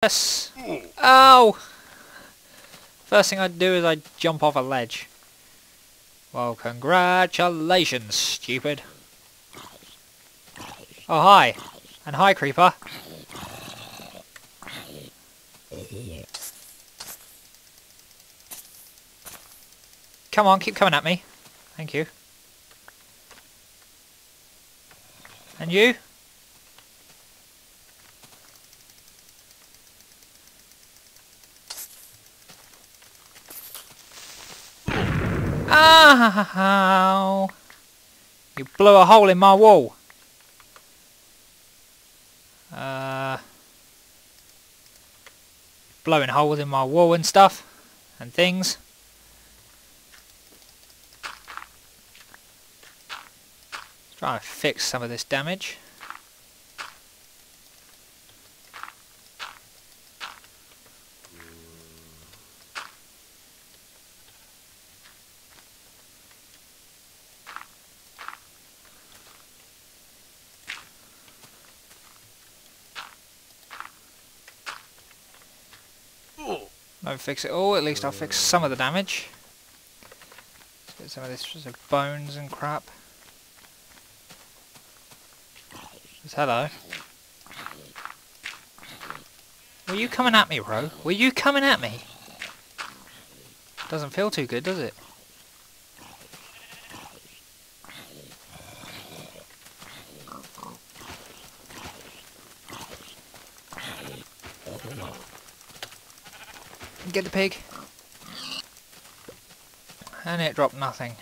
Yes! Oh! First thing I'd do is I'd jump off a ledge. Well, congratulations, stupid. Oh, hi. And hi, creeper. Come on, keep coming at me. Thank you. And you? Ow! You blew a hole in my wall. Uh, blowing holes in my wall and stuff and things. Try and fix some of this damage. Don't fix it all, at least I'll fix some of the damage. Let's get some of this bones and crap. Hello. Were you coming at me, bro? Were you coming at me? Doesn't feel too good, does it? Get the pig. And it dropped nothing.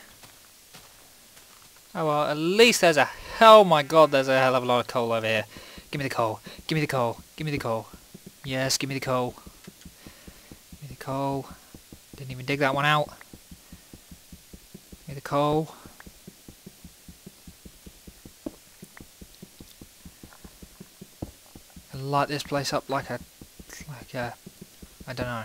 Oh well, at least there's a... Oh my god, there's a hell of a lot of coal over here. Give me the coal. Give me the coal. Give me the coal. Yes, give me the coal. Give me the coal. Didn't even dig that one out. Give me the coal. light this place up like a... Like a... I don't know.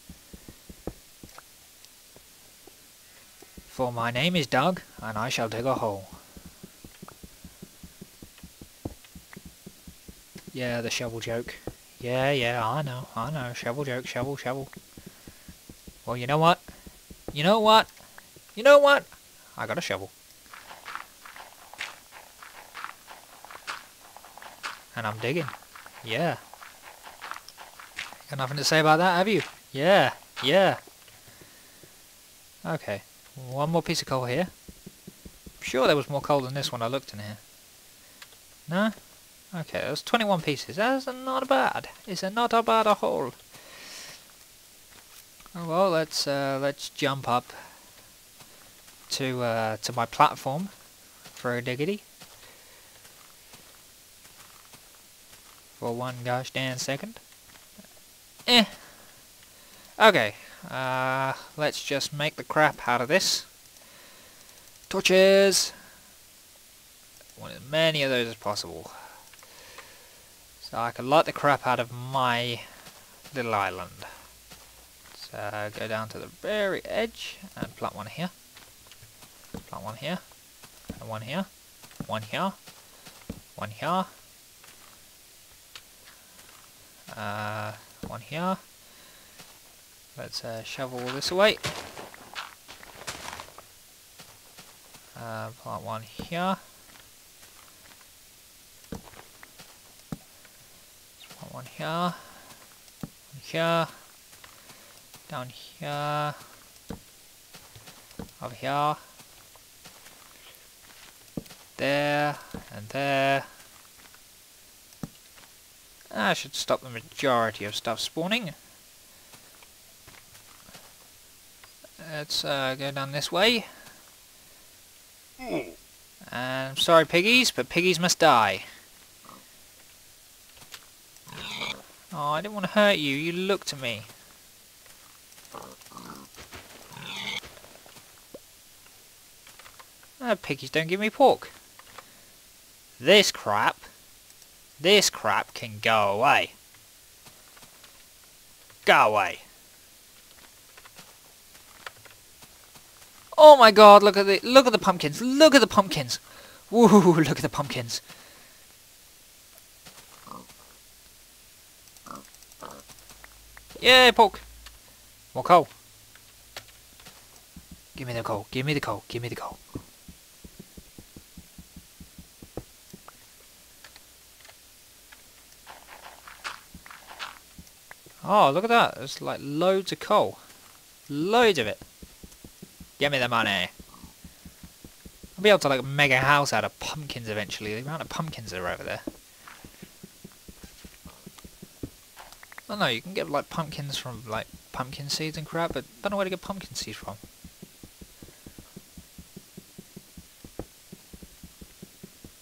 For my name is Doug, and I shall dig a hole. Yeah, the shovel joke. Yeah, yeah, I know, I know. Shovel joke, shovel, shovel. Well, you know what? You know what? You know what? I got a shovel. And I'm digging. Yeah. Got nothing to say about that, have you? Yeah, yeah. Okay. One more piece of coal here. I'm sure there was more coal than this when I looked in here. No? Okay, there's 21 pieces. That's not bad. It's not a bad a hole. Oh, well, let's uh, let's jump up to uh, to my platform for a diggity. For one gosh damn second. Eh. Okay, uh, let's just make the crap out of this. Torches! Want as many of those as possible. So I can light the crap out of my little island. So go down to the very edge and plant one here. Plant one here. And one here. One here. One here. Uh, one here. Let's uh, shovel this away. Uh, plant one here. Plant one here. One here. Down here. Over here. There. And there. I should stop the majority of stuff spawning. Let's uh, go down this way. And I'm sorry piggies, but piggies must die. Oh, I didn't want to hurt you. You looked at me. Ah, piggies don't give me pork. This crap, this crap can go away. Go away. Oh my god, look at the look at the pumpkins. Look at the pumpkins. Woo, look at the pumpkins. Yay, pork. More coal. Give me the coal. Give me the coal. Give me the coal. Oh, look at that. There's like loads of coal. Loads of it. Give me the money. I'll be able to like make a house out of pumpkins eventually. The amount of pumpkins that are over there. I don't know, you can get like pumpkins from like pumpkin seeds and crap, but I don't know where to get pumpkin seeds from.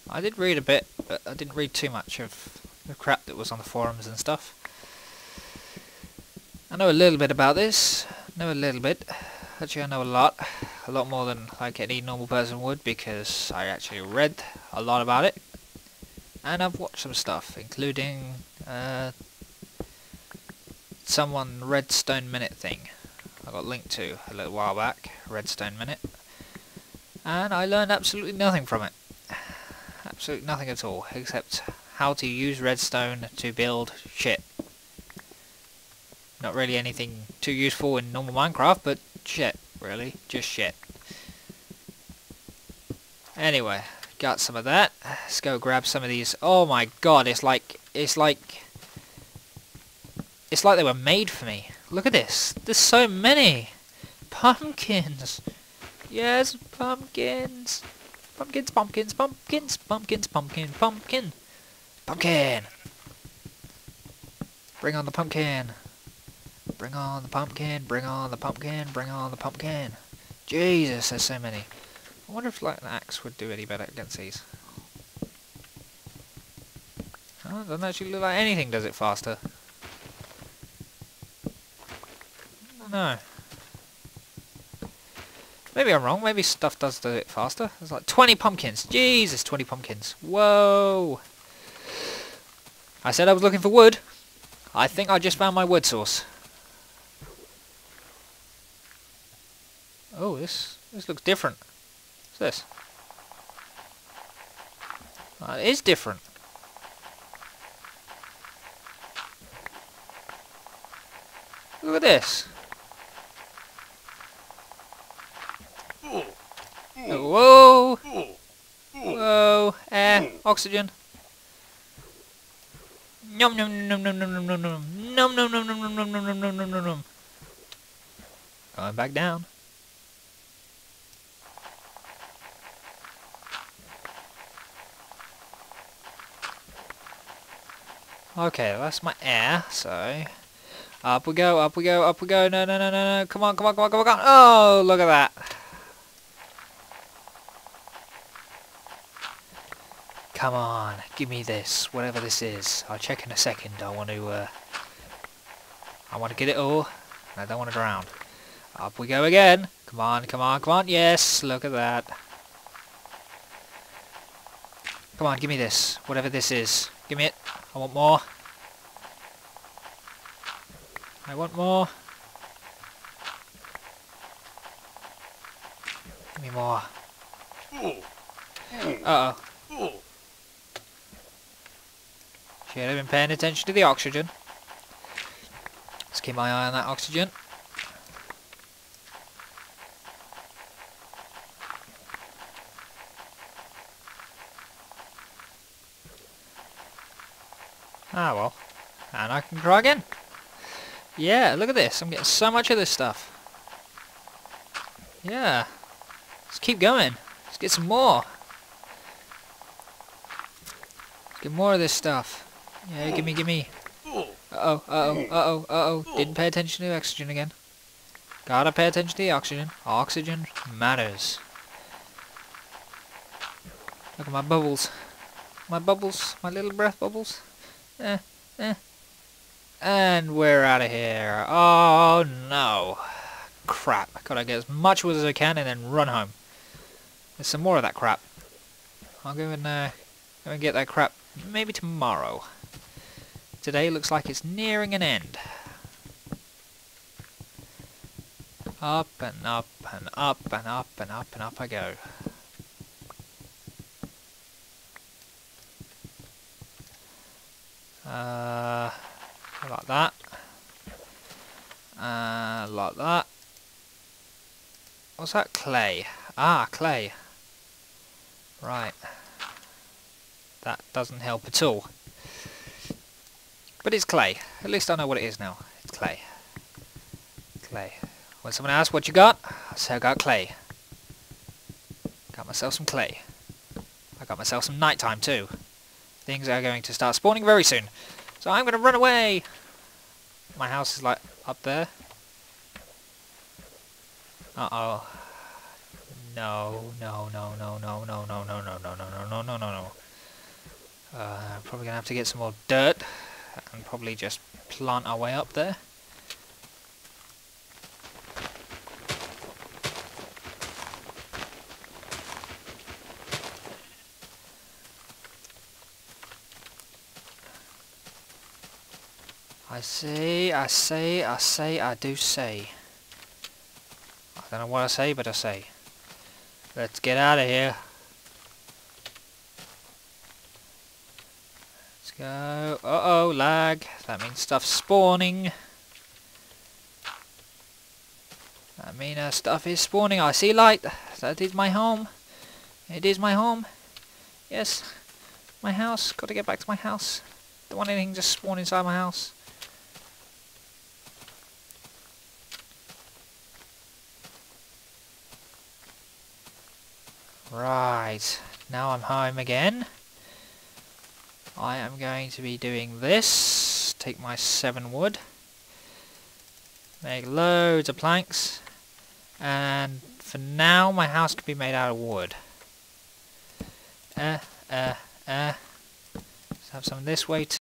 I did read a bit, but I didn't read too much of the crap that was on the forums and stuff. I know a little bit about this, know a little bit. Actually I know a lot, a lot more than like any normal person would because I actually read a lot about it. And I've watched some stuff, including uh, someone Redstone Minute thing I got linked to a little while back, Redstone Minute. And I learned absolutely nothing from it. Absolutely nothing at all, except how to use redstone to build shit. Not really anything too useful in normal Minecraft, but shit, really. Just shit. Anyway, got some of that. Let's go grab some of these. Oh my god, it's like, it's like, it's like they were made for me. Look at this. There's so many. Pumpkins. Yes, pumpkins. Pumpkins, pumpkins, pumpkins, pumpkins, pumpkin, pumpkin. Pumpkin. Bring on the pumpkin. Bring on the pumpkin, bring on the pumpkin, bring on the pumpkin. Jesus, there's so many. I wonder if like an axe would do any better against these. Oh, doesn't actually look like anything does it faster. No. Maybe I'm wrong. Maybe stuff does do it faster. There's like 20 pumpkins. Jesus, 20 pumpkins. Whoa. I said I was looking for wood. I think I just found my wood source. Oh, this this looks different. What's this? Uh, it is different. Look at this. Whoa! Whoa! Air, oxygen. Num num num num num num num num num num num num num num num num num num num. Going back down. Okay, that's my air, so... Up we go, up we go, up we go, no, no, no, no, no, come on, come on, come on, come on, come on, oh, look at that. Come on, give me this, whatever this is. I'll check in a second, I want to, uh... I want to get it all, I don't want to drown. Up we go again, come on, come on, come on, yes, look at that. Come on, give me this, whatever this is. Give me it. I want more. I want more. Give me more. Uh oh. Should have been paying attention to the oxygen. Let's keep my eye on that oxygen. Ah well. And I can try again. Yeah, look at this. I'm getting so much of this stuff. Yeah. Let's keep going. Let's get some more. Let's get more of this stuff. Yeah, gimme, gimme. Uh-oh, uh-oh, uh-oh, uh-oh. Didn't pay attention to oxygen again. Gotta pay attention to the oxygen. Oxygen matters. Look at my bubbles. My bubbles. My little breath bubbles. And we're out of here. Oh no. Crap. I Gotta get as much wood as I can and then run home. There's some more of that crap. I'll go and, uh, go and get that crap maybe tomorrow. Today looks like it's nearing an end. Up and up and up and up and up and up I go. Uh, like that. Uh, like that. What's that? Clay. Ah, clay. Right. That doesn't help at all. But it's clay. At least I know what it is now. It's clay. Clay. When someone asks what you got, I say I got clay. Got myself some clay. I got myself some nighttime too. Things are going to start spawning very soon. So I'm going to run away. My house is like up there. Uh-oh. No, no, no, no, no, no, no, no, no, no, no, no, no, no, no, no. Uh, probably going to have to get some more dirt and probably just plant our way up there. I say, I say, I say, I do say. I don't know what I say, but I say. Let's get out of here. Let's go. Uh-oh, lag. That means stuff spawning. That means uh, stuff is spawning. I see light. That is my home. It is my home. Yes. My house. Got to get back to my house. Don't want anything just spawn inside my house. Right, now I'm home again. I am going to be doing this. Take my seven wood. Make loads of planks. And for now, my house can be made out of wood. Uh, uh, uh. Let's have some of this way